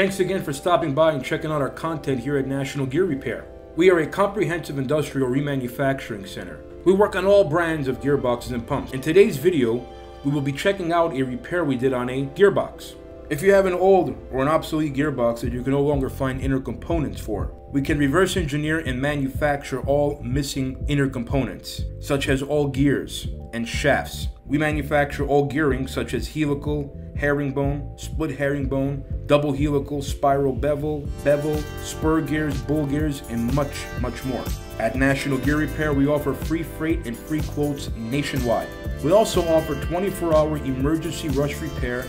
Thanks again for stopping by and checking out our content here at National Gear Repair. We are a comprehensive industrial remanufacturing center. We work on all brands of gearboxes and pumps. In today's video, we will be checking out a repair we did on a gearbox. If you have an old or an obsolete gearbox that you can no longer find inner components for, we can reverse engineer and manufacture all missing inner components, such as all gears and shafts. We manufacture all gearing such as helical, herringbone, split herringbone, double helical, spiral bevel, bevel, spur gears, bull gears, and much, much more. At National Gear Repair, we offer free freight and free quotes nationwide. We also offer 24 hour emergency rush repair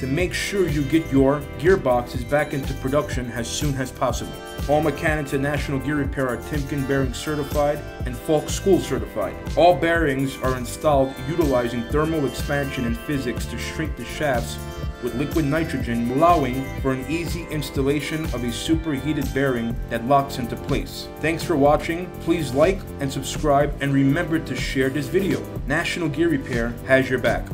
to make sure you get your gearboxes back into production as soon as possible. All mechanics at National Gear Repair are Timken Bearing certified and Falk School certified. All bearings are installed utilizing thermal expansion and physics to shrink the shafts with liquid nitrogen, allowing for an easy installation of a superheated bearing that locks into place. Thanks for watching, please like and subscribe and remember to share this video. National Gear Repair has your back.